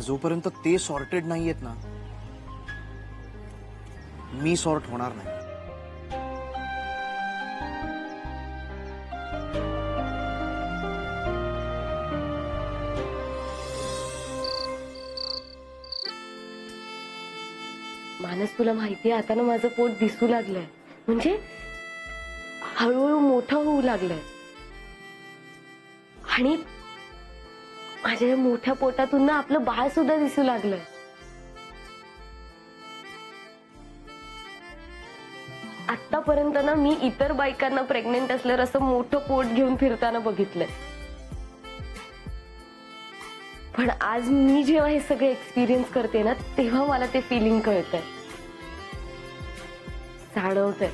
जोपर्यंत ते सॉर्टेड नाहीयेत ना मी सॉर्ट होणार नाही. मानस तुला माहितीये आता ना माझं पोट दिसू लागलंय. म्हणजे हळूहळू मोठं होऊ लागलंय. आणि माझ्या या मोठ्या पोटातून ना आपलं बाळ सुद्धा दिसू लागलंय आतापर्यंत ना मी इतर बायकांना प्रेग्नेंट असल्यावर असं मोठं पोट घेऊन फिरताना बघितलंय. पण आज मी जेव्हा हे सगळे एक्सपिरियन्स करते ना तेव्हा मला ते फिलिंग कळतंय. जाणवतंय.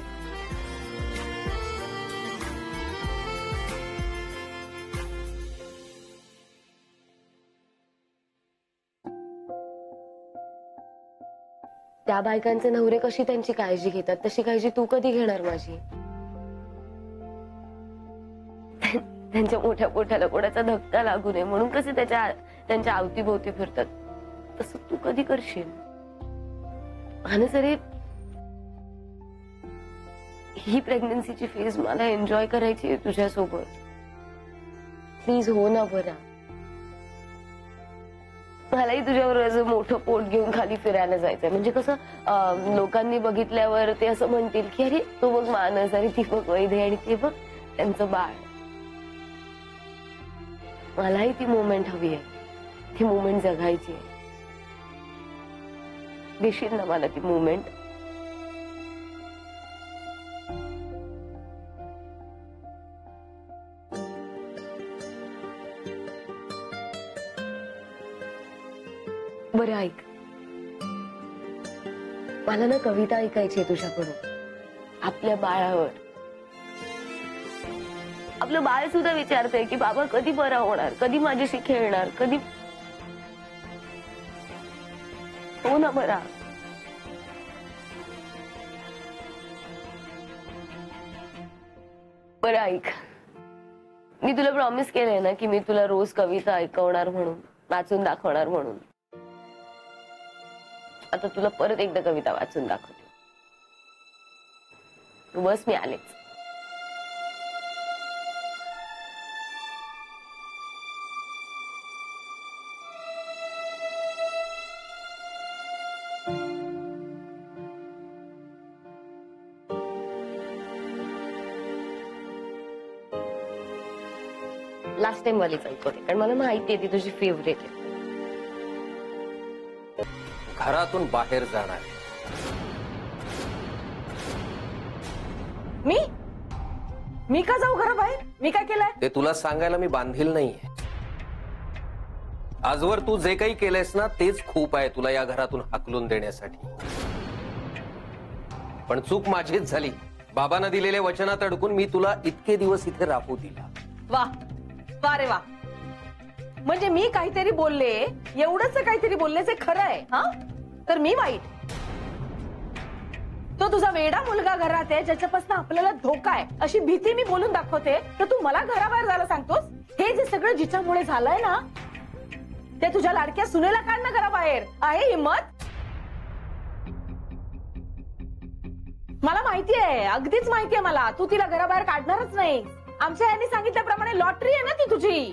त्या बायकांचे नवरे कशी त्यांची काळजी घेतात? तशी काळजी तू कधी घेणार माझी? त्यांच्या मोठ्या पोठ्याला कोणाचा धक्का लागू नये म्हणून कसे त्याच्या त्यांच्या अवतीभोवती फिरतात? तसं तू कधी करशील? आणि सरे ही प्रेग्नन्सीची फेज मला एन्जॉय करायची आहे तुझ्यासोबत. प्लीज हो ना बरा. मलाही तुझ्यावर असं मोठं पोट घेऊन खाली फिरायला जायचंय. म्हणजे कसं लोकांनी बघितल्यावर ते असं म्हणतील की अरे तो बघ मानस अरे ती बघ वैदे आणि ते बघ त्यांचं बाळ. मलाही ती मुवमेंट हवी आहे. ती मुवमेंट जगायची आहे. देशील ना मला ती मुवमेंट बरं ऐक. मला ना कविता ऐकायची तुझ्याकडून. आपल्या बाळावर. आपलं बाळ सुद्धा विचारतंय की बाबा कधी बरा होणार? कधी माझ्याशी खेळणार? कधी हो ना बरा. बरं ऐक. मी तुला प्रॉमिस केलंय ना की मी तुला रोज कविता ऐकवणार म्हणून वाचून दाखवणार म्हणून. आता तुला परत एकदा कविता वाचून दाखवते. तू बस मी आलेच. लास्ट टाइम वाली ऐकवते कारण मला माहिती आहे ती तुझी फेवरेट आहे. घरातून बाहेर जाणार. मी? मी का जाऊ घराबाहेर मी काय केलंय? ते तुला सांगायला मी बांधील नाहीये. आजवर तू जे काही केलंयस ना तेच खूप आहे तुला या घरातून हाकलून देण्यासाठी. पण चूक माझीच झाली. बाबांना दिलेल्या वचनात अडकून मी तुला इतके दिवस इथे राहू दिला. वा. वा रे वा. म्हणजे मी काहीतरी बोलले एवढंच काहीतरी बोलले जे खरं आहे हा? तर मी वाईट. तो तुझा वेडा मुलगा घरात आहे ज्याच्यापासून आपल्याला धोका आहे. अशी भीती मी बोलून दाखवते. तर तू मला घराबाहेर जायला सांगतोस? हे जे सगळं जिच्यामुळे झालंय ना ते तुझ्या लाडक्या सुनेला काढ ना घराबाहेर. आहे हिंमत मला माहिती आहे अगदीच माहिती आहे मला. तू तिला घराबाहेर काढणारच नाही. आमच्या यांनी सांगितल्याप्रमाणे लॉटरी आहे ना ती तुझी.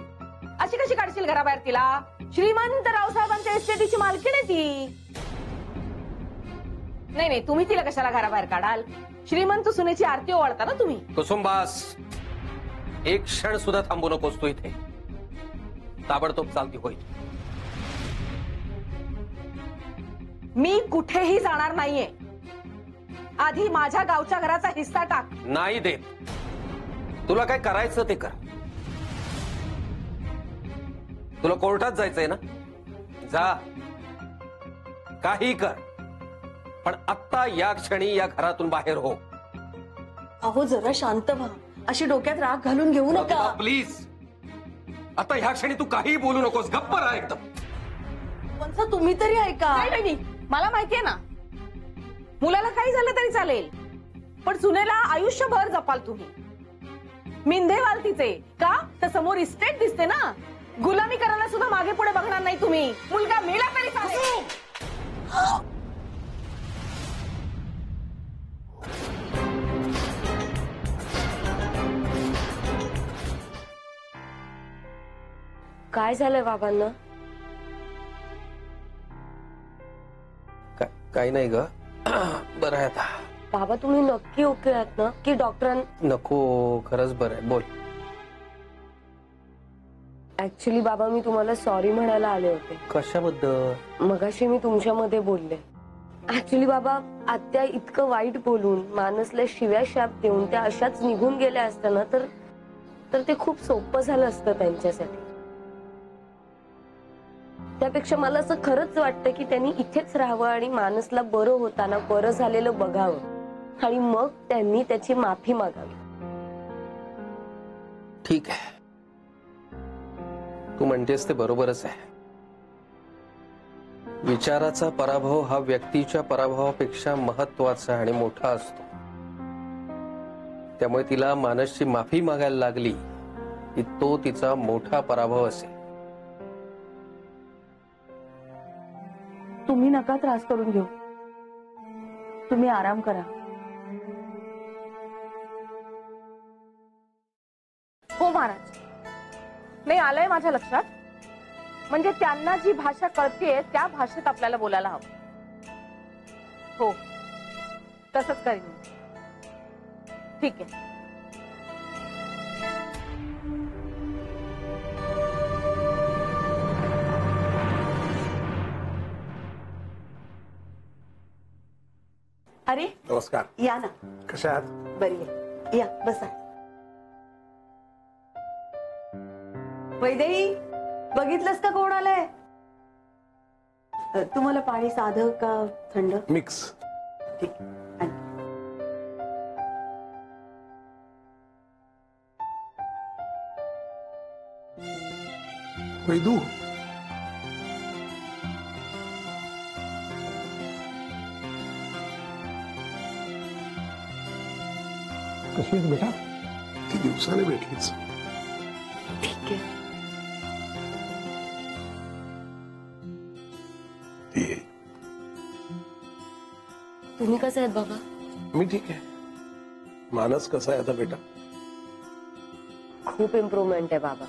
अशी कशी काढशील घराबाहेर तिला? श्रीमंत रावसाहेबांच्या इस्टेटीची मालकीण आहे ती. नाही नाही तुम्ही तिला कशाला घराबाहेर काढाल? श्रीमंत सुनेची आरती ओवाळता ना तुम्ही. कुसुंबास एक क्षण सुद्धा थांबू नकोस तू इथे. ताबडतोब चालती होईल मी कुठेही जाणार नाहीये. आधी माझ्या गावच्या घराचा हिस्सा टाक. नाही देत. तुला काय करायचं ते कर. तुला कोर्टात जायचंय ना? जा. काही कर. पण आत्ता या क्षणी या घरातून बाहेर हो. अहो जरा शांत व्हा. अशी डोक्यात राग घालून घेऊ नका. प्लीज आता ह्या क्षणी तू काही बोलू नकोस. गप्प राहा एकदम. वंसा तुम्ही तरी ऐका. नाही मला माहितीये ना. मुलाला काही झालं तरी चालेल. पण सुनेला आयुष्यभर जपाल तुम्ही. मिंधेवाल तिचे का? तर समोर इस्टेट दिसते ना. गुलामी करायला सुद्धा मागे पुढे बघणार नाही तुम्ही. मुलगा मेला काय झालंय बाबांना? काही नाही ग. बरं आहे आता. बाबा तुम्ही नक्की ओके आहात ना? की डॉक्टरां नको खरंच बरं आहे. बोल. ऍक्च्युली बाबा मी तुम्हाला सॉरी म्हणायला आले होते. कशाबद्दल? मगाशी मी तुमच्यामध्ये बोलले. ऍक्च्युली बाबा आत्या इतकं वाईट बोलून मानसला शिव्या शाप देऊन त्या अशाच निघून गेल्या असताना तर तर ते खूप सोपं झालं असतं त्यांच्यासाठी. त्यापेक्षा मला असं खरंच वाटतं की त्यांनी इथेच राहावं आणि मानसला बरं होताना बरं झालेलं बघावं. आणि मग त्यांनी त्याची माफी मागावी. ठीक आहे. तू म्हणतेस ते बरोबरच आहे. विचाराचा पराभव हा व्यक्तीच्या पराभवापेक्षा महत्त्वाचा आणि मोठा असतो. त्यामुळे तिला मानसची माफी मागायला लागली की तो तिचा मोठा पराभव असेल. नका त्रास करून घेऊ. तुम्ही आराम करा. हो महाराज. नाही आलंय माझ्या लक्षात. म्हणजे त्यांना जी भाषा कळते त्या भाषेत आपल्याला बोलायला हवं. हो. तसंच करीन ठीक आहे. अरे नमस्कार. या ना. कशा आहात? बरी आहे. या बसा. वैदेही बघितलंस का कोण आलंय? अ, तुम्हाला पाणी साधं का थंड? मिक्स. ठीक. वैदू आहेस बेटा. ती दिवसाने भेटलीच. ठीक आहे. तुम्ही कसं आहेत बाबा? मी ठीक आहे. मानस कसा आहे आता बेटा? खूप इम्प्रुव्हमेंट आहे बाबा.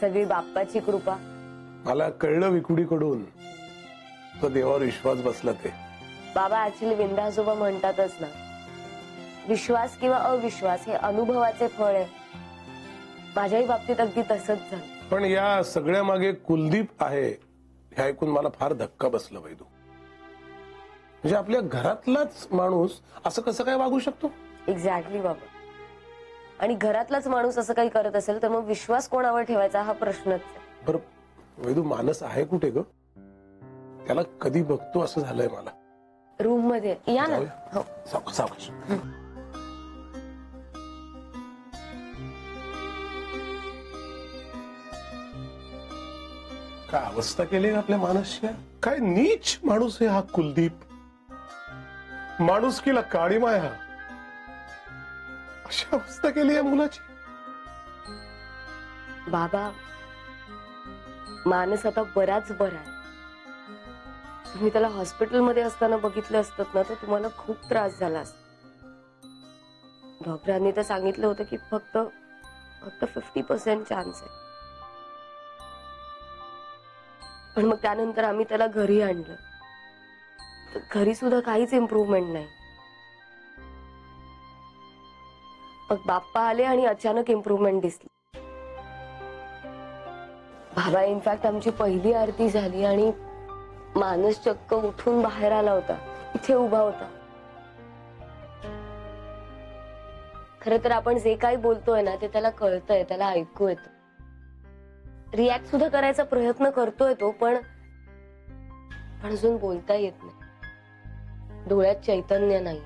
सगळी बाप्पाची कृपा. मला कळलं विकुडीकडून. तो देवावर विश्वास बसला ते. बाबा ऍक्च्युली विंदाजोबा म्हणतातच ना. विश्वास किंवा अविश्वास हे अनुभवाचे फळ आहे. माझ्याही बाबतीत अगदी तसंच झालं. पण या सगळ्या मागे कुलदीप आहे हे ऐकून मला फार धक्का बसला वैदू. म्हणजे आपल्या घरातलाच माणूस असं कसं काय वागू शकतो? एक्झॅक्टली बाबा. आणि घरातलाच माणूस असं काही करत असेल तर मग विश्वास कोणावर ठेवायचा हा प्रश्नच आहे. बर वैदू मानस आहे कुठे ग? त्याला कधी बघतो असं झालंय मला. रूममध्ये. या ना. जाऊया? हो. सावकाश सावकाश. काय अवस्था केली आपल्या मानसची काय नीच माणूस आहे हा कुलदीप. माणुसकीला काळी माया. अशी अवस्था केली या मुलाची. बाबा माणूस आता बराच बरा आहे. तुम्ही त्याला हॉस्पिटलमध्ये असताना बघितलं असतात ना तर तुम्हाला खूप त्रास झाला असता. डॉक्टरांनी तर सांगितलं होतं की फक्त फक्त फिफ्टी पर्सेंट चान्स आहे. पण मग त्यानंतर आम्ही त्याला घरी आणलं. तर घरी सुद्धा काहीच इम्प्रूव्हमेंट नाही. मग बाप्पा आले आणि अचानक इम्प्रूव्हमेंट दिसली. बाबा इनफॅक्ट आमची पहिली आरती झाली आणि मानस चक्क उठून बाहेर आला होता. इथे उभा होता. खर तर आपण जे काही बोलतोय ना ते त्याला कळतंय त्याला ऐकू येतं. रिॲक्ट सुद्धा करायचा प्रयत्न करतोय तो पण पण अजून बोलता येत नाही. डोळ्यात चैतन्य नाही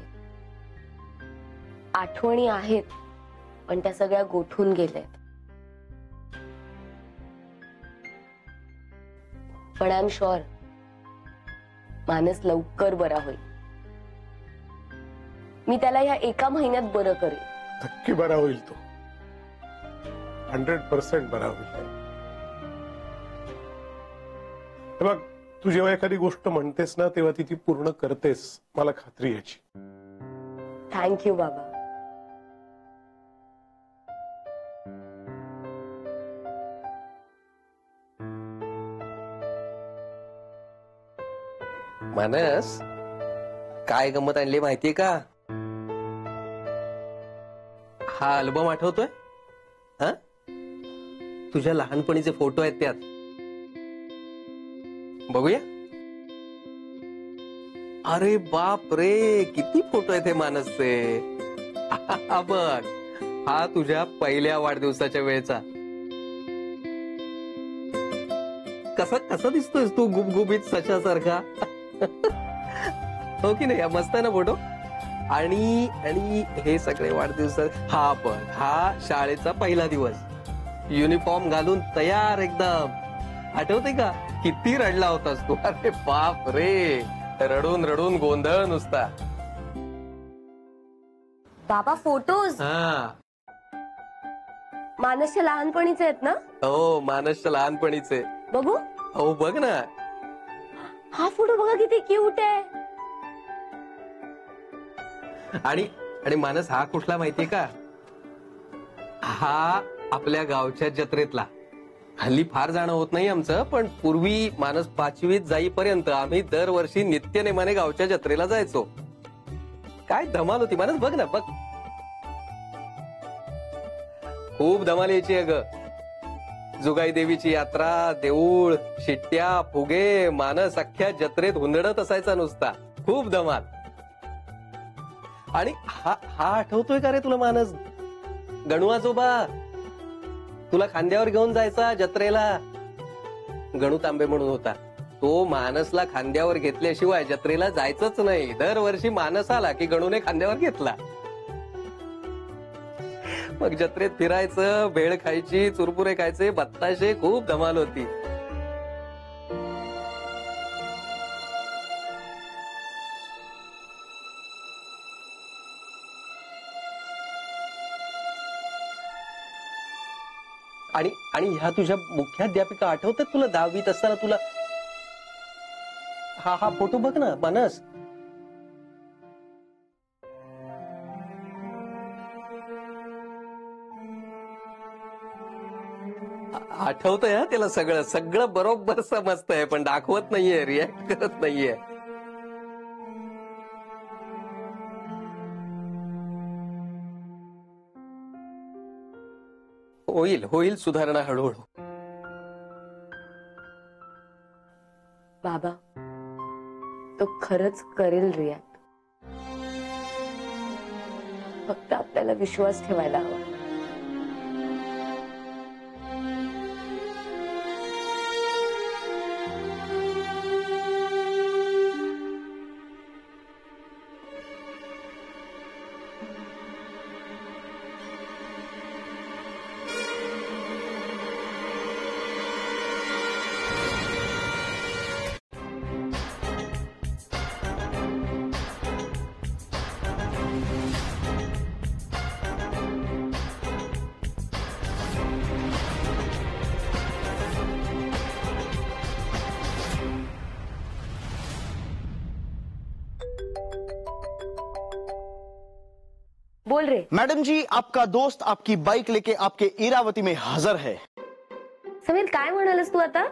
आठवणी आहेत पण त्या सगळ्या गोठून गेल्यात पण आय एम शुअर मानस लवकर बरा होईल. मी त्याला या एका महिन्यात बरं करेन. नक्की बरा होईल तो. हंड्रेड पर्सेंट बरा होईल. हे बघ तू जेव्हा एखादी गोष्ट म्हणतेस ना तेव्हा ती ती पूर्ण करतेस मला खात्री याची. थँक्यू बाबा. मानस काय गमत आणली माहितीये का? हा अल्बम आठवतोय? हा? तुझ्या लहानपणीचे फोटो आहेत त्यात. बघूया. अरे बाप रे किती फोटो आहेत हे मानसचे. बघ हा तुझ्या पहिल्या वाढदिवसाच्या वेळेचा. कसा कसा दिसतोय तू गुबगुबीत सशासारखा? हो की नाही? मस्त आहे ना फोटो आणि आणि हे सगळे वाढदिवस हा पण हा शाळेचा पहिला दिवस. युनिफॉर्म घालून तयार एकदम. आठवते का? किती रडला होतास तू? अरे बाप रे. रडून रडून गोंधळ नुसता. बाबा फोटोज हा. मानसच्या लहानपणीचे आहेत ना? हो मानसच्या लहानपणीचे. बघू. हो बघ ना. हा फोटो बघा किती क्यूट आहे. आणि आणि मानस हा कुठला माहितीये का? हा आपल्या गावच्या जत्रेतला. हल्ली फार जाणं होत नाही आमचं पण पूर्वी मानस पाचवीत जाईपर्यंत आम्ही दरवर्षी नित्यनेमाने गावच्या जत्रेला जायचो. काय धमाल होती मानस बघ ना बघ. खूप धमाल यायची अग. जुगाई देवीची यात्रा देऊळ शिट्ट्या फुगे मानस अख्ख्या जत्रेत हुंदडत असायचा नुसता. खूप धमाल. आणि हा हा आठवतोय का रे तुला मानस? गणू आजोबा तुला खांद्यावर घेऊन जायचा जत्रेला? गणू तांबे म्हणून होता. तो मानसला खांद्यावर घेतल्याशिवाय जत्रेला जायचंच नाही. दरवर्षी मानस आला की गणूने खांद्यावर घेतला. मग जत्रेत फिरायचं भेळ खायची चुरपुरे खायचे बत्ताशे खूप धमाल होती. आणि आणि ह्या तुझ्या मुख्याध्यापिका आठवतात तुला दहावीत असताना तुला? हा हा फोटो बघ ना मानस आठवतंय त्याला सगळं. सगळं बरोबर समजतंय पण दाखवत नाहीये रिॲक्ट करत नाहीये. होईल होईल सुधारणा हळूहळू. बाबा तो खरच करेल रियात फक्त आपल्याला विश्वास ठेवायला हवा. मैडम जी आपका दोस्त आपकी बाइक लेके आपके इरावती में हाजिर है। समीर काय म्हणालस तू आता?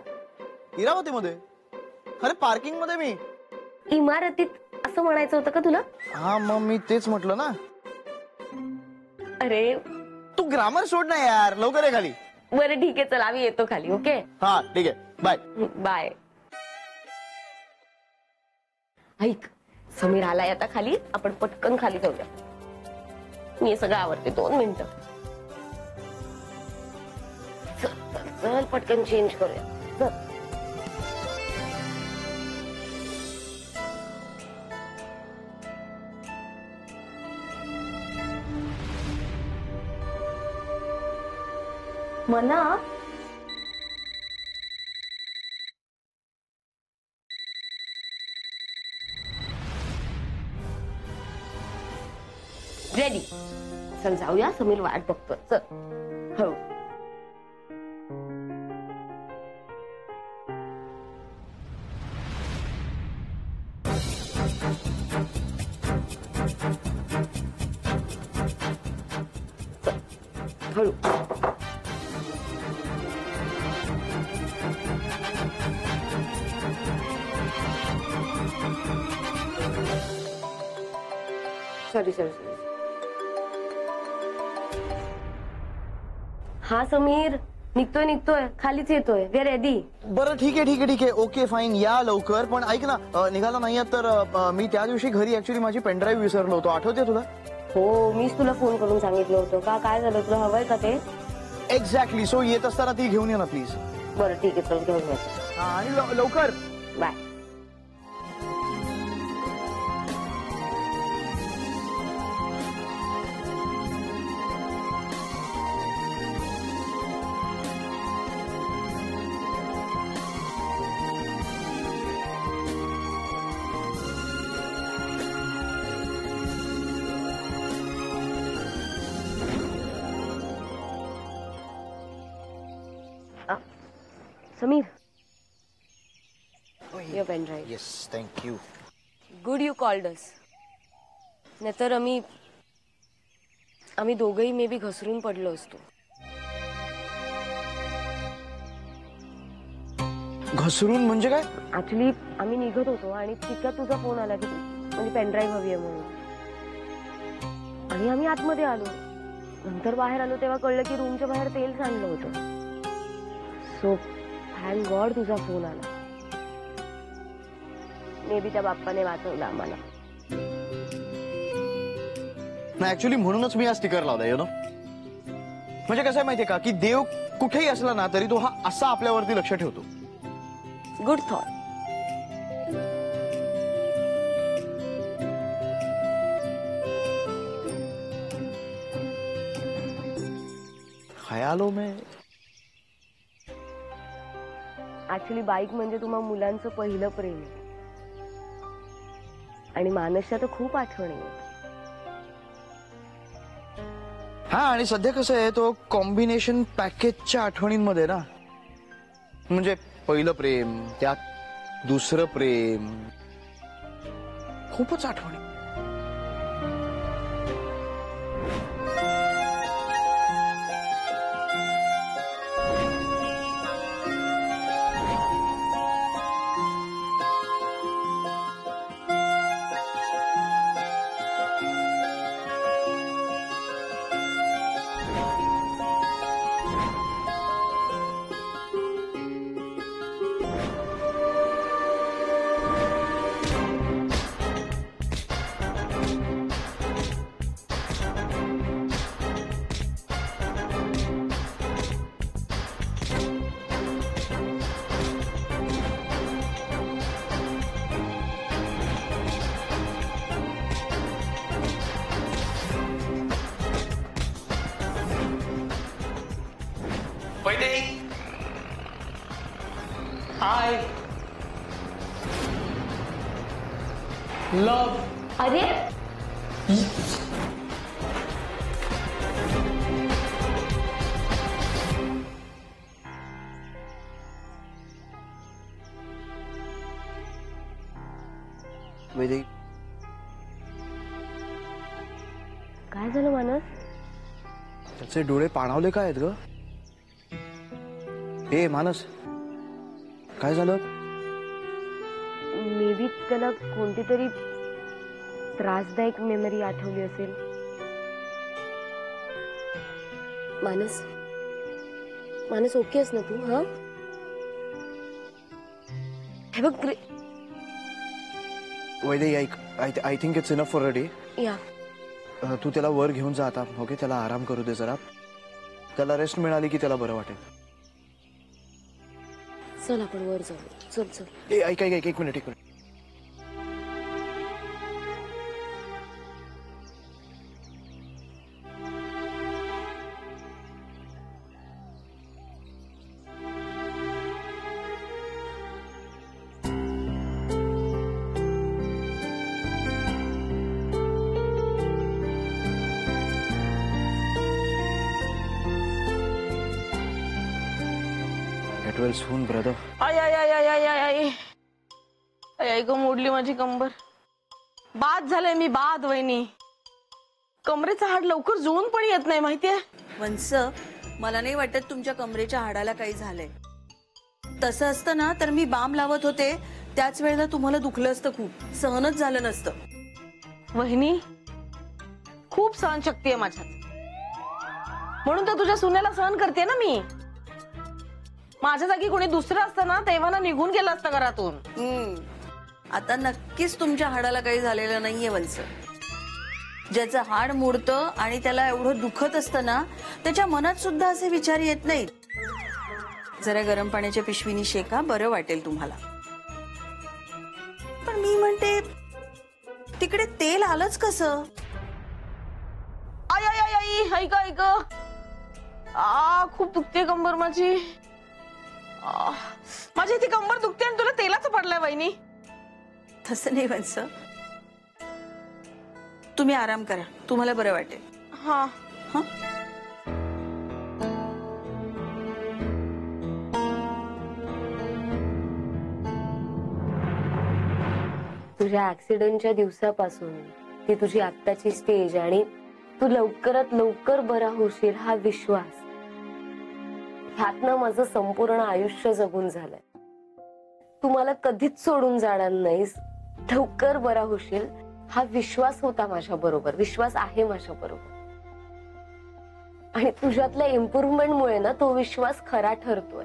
इरावती मध्ये अरे पार्किंगमध्ये मी. इमारतीत असं म्हणायचं होतं का तुला? हा मग मी तेच म्हटलं ना. अरे. तू ग्रामर सोड ना यार लवकर ये खाली. बरं ठीक आहे चल आम्ही येतो खाली ओके? हा ठीक आहे बाय. बाय. ऐक समीर आलाय आता खाली आपण पटकन खाली जाऊया. मी सगळं आवडते. दोन मिनिटं. चल, चल पटकन चेंज करूया. चल. मना रेडी चल जाऊया समीर वाट बघतो चल हो हळू सॉरी सॉरी सॉरी हा समीर निघतोय निघतोय खालीच येतोय. वे रेडी बरं ठीक आहे ठीक आहे ठीक आहे. ओके फाईन या लवकर. पण ऐक ना अ, निघाला नाही तर अ, मी त्या दिवशी घरी ऍक्च्युली माझी पेनड्राईव्ह विसरलो होतो. आठवते तुला? हो मीच तुला फोन करून सांगितलं होतं. का काय झालं? तुला हवंय का ते? एक्झॅक्टली सो येत असताना ती घेऊन ये ना प्लीज बरं ठीक आहे चल घेऊन येतो आणि लव- लवकर. Bye Sameer your pen drive yes thank you good you called us नाहीतर आम्ही आम्ही दोघंही मे बी घसरून पडलो असतो. घसरून म्हणजे काय? ऍक्च्युली आम्ही निघत होतो आणि तितक्यात तुझा फोन आला की म्हणजे पेनड्राईव्ह हवी आहे म्हणून. आणि आम्ही आतमध्ये आलो. नंतर बाहेर आलो तेव्हा कळलं की रूमच्या बाहेर तेल सांडलं होतं. सो थँक गॉड तुझा फ़ोन आला. मे बी त्या बाप्पाने वाचवलं आम्हाला नाही ऍक्च्युली म्हणूनच मी हा स्टिकर लावला यु नो म्हणजे कसं आहे माहितीये का की देव कुठेही असला ना तरी तो हा असा आपल्यावरती लक्ष ठेवतो. गुड थॉट खयालो में. ऍक्च्युली बाईक म्हणजे तुम्हा मुलांचं पहिलं प्रेम आहे. आणि मानसच्या तर खूप आठवणी आहेत. हा आणि सध्या कसं आहे तो कॉम्बिनेशन पॅकेजच्या आठवणींमध्ये ना म्हणजे पहिलं प्रेम त्यात दुसरं प्रेम खूपच आठवणी. अरे। वैदेही काय झालं मानस? त्याचे डोळे पाणावले काय आहेत ग. ए मानस. काय झालं? मे बी त्याला कोणती तरी त्रासदायक मेमरी आठवली असेल. मानस मानस ओकेस ना तू हा? हे बघ वैदेही ऐक. I think it's enough for day या. तू त्याला वर घेऊन जा आता ओके त्याला आराम करू दे जरा. त्याला रेस्ट मिळाली की त्याला बरं वाटेल. चल आपण वर जाऊ चल चल. ए ऐक ऐक ऐक एक मिनिट एक मिनिट. माझी कंबर. बाद झालंय मी बाद वहिनी. कमरेचा हाड लवकर जुळून पण येत नाही माहितीये? वंस मला नाही वाटत तुमच्या कमरेच्या हाडाला काही झालंय. तसं असतं ना तर मी बाम लावत होते त्याच वेळेला तुम्हाला दुखलं असतं खूप. सहनच झालं नसतं. वहिनी खूप सहनशक्ती आहे माझ्यात. म्हणून तर तुझ्या सुनेला सहन करते ना मी. माझ्या जागी कोणी दुसरं असतं ना तेव्हा ना निघून गेलं असतं घरातून. आता नक्कीच तुमच्या हाडाला काही झालेलं नाहीये वंस. ज्याचं हाड मोडतं आणि त्याला एवढं दुखत असतं ना त्याच्या मनात सुद्धा असे विचार येत नाहीत. जरा गरम पाण्याच्या पिशवीनी शेका बरं वाटेल तुम्हाला. पण मी म्हणते तिकडे तेल आलंच कसं? आई आई आई आई ऐक ऐक आ खूप दुखते कंबर माझी. आ, माझी ती कंबर दुखते आणि तुला तेलाच पडलाय वहिनी. तसं नाही वंस तुम्ही आराम करा. तुम्हाला बरं वाटेल. हा. हं? तुझ्या ऍक्सिडेंटच्या दिवसापासून ती तुझी आत्ताची स्टेज आणि तू लवकरात लवकर बरा होशील हा विश्वास. ह्यातनं माझं संपूर्ण आयुष्य जगून झालंय. तू मला कधीच सोडून जाणार नाहीस. लवकर बरा होशील. हा विश्वास होता माझ्या बरोबर. विश्वास आहे माझ्या बरोबर. आणि तुझ्यातल्या इम्प्रुव्हमेंटमुळे ना तो विश्वास खरा ठरतोय.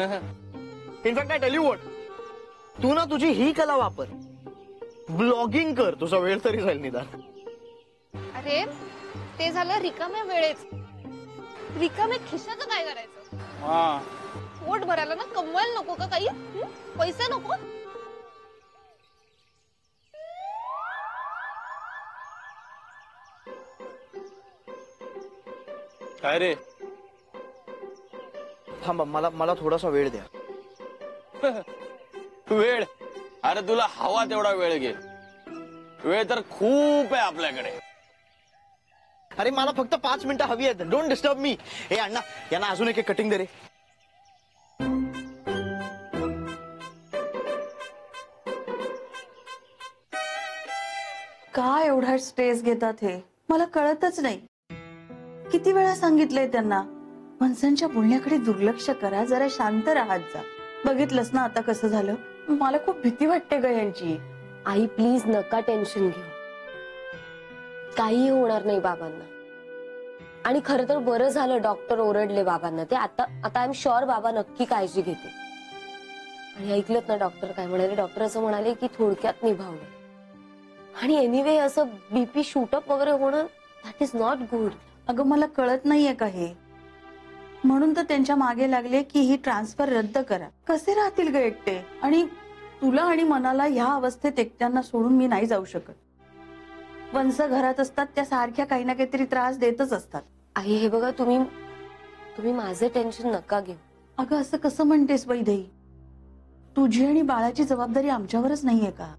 In fact I tell you what तू ना तुझी ही कला वापर. ब्लॉगिंग कर. तुझा वेळ तरी जाईल निदान. अरे ते झालं रिकाम्या वेळेच रिकाम्या खिशाचं काय करायचं? पोट भरायला ना कमवायला नको का काही? हं? पैसे नको? काय रे? थांबा मला मला थोडासा वेळ द्या. वेळ? अरे तुला हवा तेवढा वेळ घे. वेळ तर खूप आहे आपल्याकडे. अरे मला फक्त पाच मिनिटं हवी आहेत. डोंट डिस्टर्ब मी हे अण्णा यांना अजून एक कटिंग दे रे. का एवढा स्ट्रेस घेतात हे? मला कळतच नाही. किती वेळा सांगितलंय त्यांना? माणसांच्या बोलण्याकडे दुर्लक्ष करा जरा शांत राहत जा. बघितलंस ना आता कसं झालं? मला खूप भीती वाटते ग यांची. आई प्लीज नका टेन्शन घेऊ. काही होणार नाही बाबांना. आणि खरं तर बरं झालं डॉक्टर ओरडले बाबांना. ते आता आता आय एम शुअर बाबा नक्की काळजी घेते आणि ऐकलं ना डॉक्टर काय म्हणाले? डॉक्टर असं म्हणाले की थोडक्यात निभावलं. आणि एनिवे असं बीपी शूटअप वगैरे होणं दॅट इज नॉट गुड अगं मला कळत नाहीये का हे? म्हणून तर त्यांच्या मागे लागले की ही ट्रान्सफर रद्द करा. कसे राहतील ग एकटे? आणि तुला आणि मनाला ह्या अवस्थेत एकट्यांना सोडून मी नाही जाऊ शकत. वंस घरात असतात त्या सारख्या काही ना काहीतरी त्रास देतच असतात. आई हे बघा तुम्ही तुम्ही माझे टेन्शन नका घेऊ. अगं असं कसं म्हणतेस वैदेही तुझी आणि बाळाची जबाबदारी आमच्यावरच नाहीये का?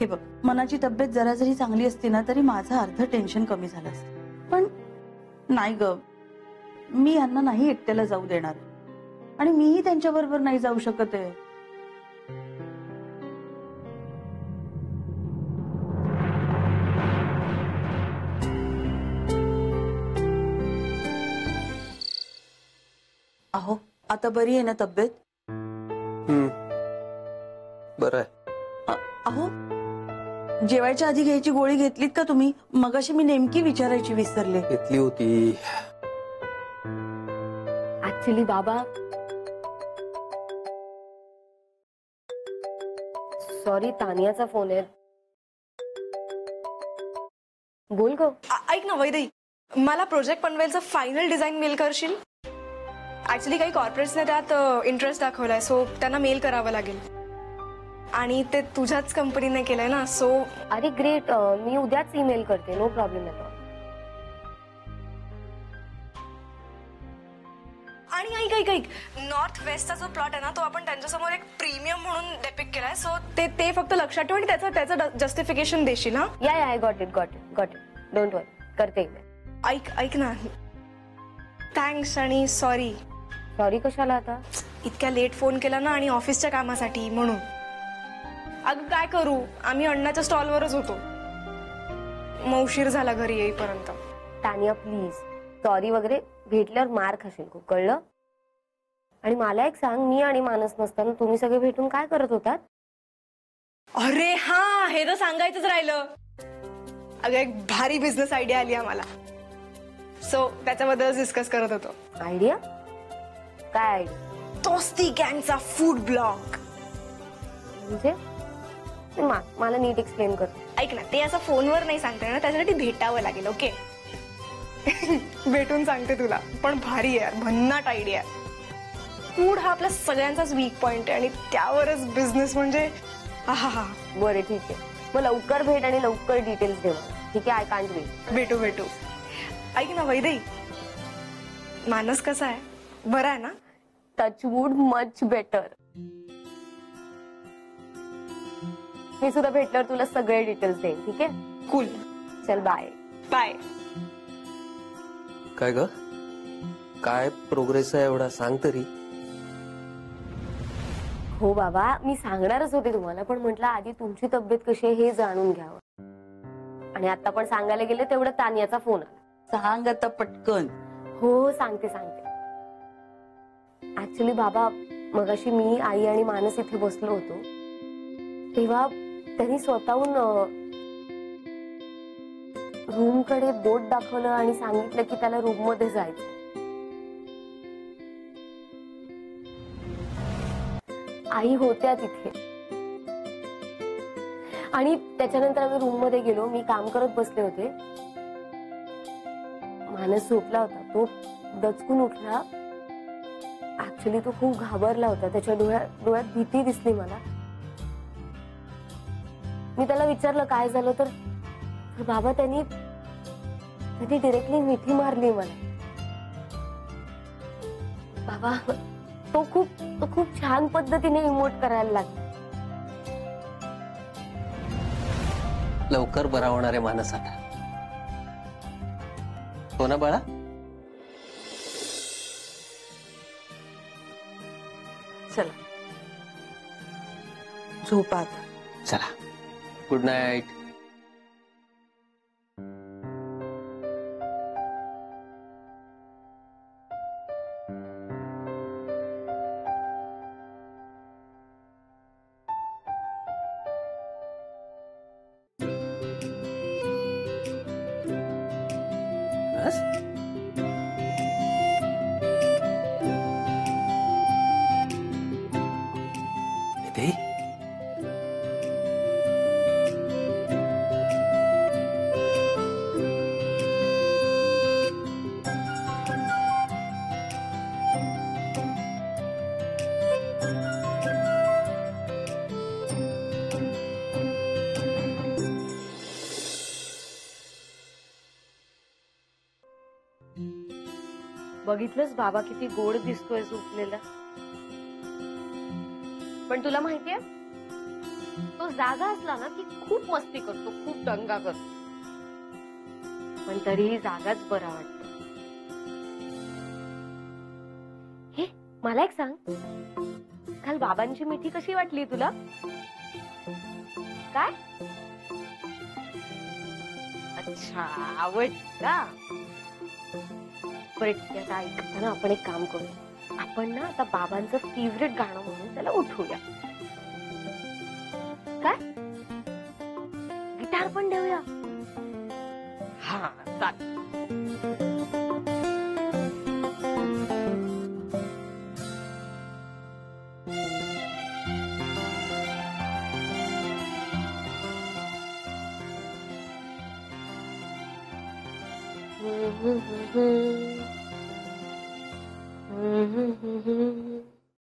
हे बघ मनाची तब्येत जरा जरी चांगली असती ना तरी माझं अर्ध टेन्शन कमी झालं असतं. पण नाही ग. मी यांना नाही एकट्याला जाऊ देणार. आणि मीही त्यांच्या बरोबर नाही जाऊ शकत आहे. अहो आता बरी आहे ना तब्येत? हम्म. बरं आहे. अहो जेवायच्या आधी घ्यायची गोळी घेतलीत का तुम्ही? मगाशी मी नेमकी विचारायची विसरले. घेतली होती. ऍक्च्युली बाबा। सॉरी तानियाचा फोन आहे. बोल ग. ऐक ना वैदई मला प्रोजेक्ट पनवेलचं फायनल डिझाईन मेल करशील? ऍक्च्युली काही कॉर्पोरेट्सने त्यात इंटरेस्ट दाखवलाय सो त्यांना मेल करावं लागेल. आणि ते तुझ्याच कंपनीने केलंय ना सो अरे ग्रेट मी उद्याच ईमेल करते नो प्रॉब्लेम येतो आणि ऐक ऐक ऐक. नॉर्थ वेस्टचा जो प्लॉट आहे ना तो आपण त्यांच्यासमोर एक प्रीमियम म्हणून डेपिक केलाय. सो ते ते फक्त लक्षात ठेव आणि त्याचं त्याचं जस्टिफिकेशन देशील हा? Yeah yeah I got it got it got it don't worry करते ऐक ऐक ना. थँक्स आणि सॉरी सॉरी कशाला आता? इतक्या लेट फोन केला ना आणि ऑफिसच्या कामासाठी म्हणून. अगं काय करू? आम्ही अण्णाच्या स्टॉलवरच होतो. मग उशीर झाला घरी येईपर्यंत. तानिया प्लीज सॉरी वगैरे. भेटल्यावर मार खाशील खूप कळलं? आणि मला एक सांग मी आणि मानस नसताना तुम्ही सगळे भेटून काय करत होतात? अरे हा हे तर सांगायचंच राहिलं. अगं एक भारी बिझनेस आयडिया आली आम्हाला सो त्याच्याबद्दल डिस्कस करत होतो. आयडिया काय आयडिया तोस्ती गँगचा फूड ब्लॉग म्हणजे? मा- मला नीट एक्सप्लेन कर. ऐक ना ते असं फोनवर नाही सांगता येणार त्याच्यासाठी भेटावं लागेल ओके भेटून सांगते तुला. पण भारी आहे यार, भन्नाट आयडिया फूड हा आपल्या सगळ्यांचाच वीक पॉइंट आहे आणि त्यावरच बिझनेस म्हणजे हा हा बरं ठीक आहे. मग लवकर भेट आणि लवकर डिटेल्स दे मला. ठीक आहे? आय कांट वेट भेटू भेटू. ऐक ना वैदई मानस कसा आहे? बरा आहे ना? टच वूड मच बेटर मी सुद्धा भेटल्यावर तुला सगळे डिटेल्स देईन ठीक आहे? कूल चल बाय बाय काय ग? काय प्रोग्रेस आहे एवढा? सांग तरी. हो बाबा मी सांगणारच होते तुम्हाला पण म्हटलं आधी तुमची तब्येत कशी आहे हे जाणून घ्यावं. आणि आता पण सांगायला गेले तेवढं तानियाचा फोन आला. सांग आता पटकन. हो हो सांगते सांगते. ऍक्च्युली बाबा मगाशी मी आई आणि मानस इथे बसलो होतो. तेव्हा त्यांनी स्वतःहून रूमकडे बोट दाखवलं आणि सांगितलं की त्याला रूममध्ये जायचं. आई होत्या तिथे. आणि त्याच्यानंतर आम्ही रूममध्ये गेलो. मी काम करत बसले होते. मानस झोपला होता. तो दचकून उठला. ऍक्च्युली तो खूप घाबरला होता. त्याच्या डोळ्यात डोळ्यात भीती दिसली मला. मी त्याला विचारलं काय झालं? तर बाबा त्यांनी त्यांनी डिरेक्टली मिठी मारली मला. बाबा तो खूप तो खूप छान पद्धतीने इमोट करायला लागला. लवकर बरा होणार मानस आता हो ना बाळा? चला. झोपा आता. चला. गुड नाईट बघितलंस बाबा किती गोड दिसतोय झोपलेला पण तुला माहितीये तो जागा असला ना की खूप मस्ती करतो खूप दंगा करतो. पण तरीही जागाच बरा वाटतो. हे मला एक सांग. काल बाबांची मिठी कशी वाटली तुला? काय? अच्छा आवड का? बरं ठीक आहे आता ऐकताना आपण एक काम करू आपण ना आता बाबांचं फेवरेट गाणं म्हणून त्याला उठवूया. काय? गिटार पण ठेवूया हा चालेल.